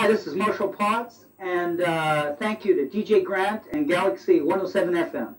Hi, this is Marshall Potts, and uh, thank you to DJ Grant and Galaxy 107 FM.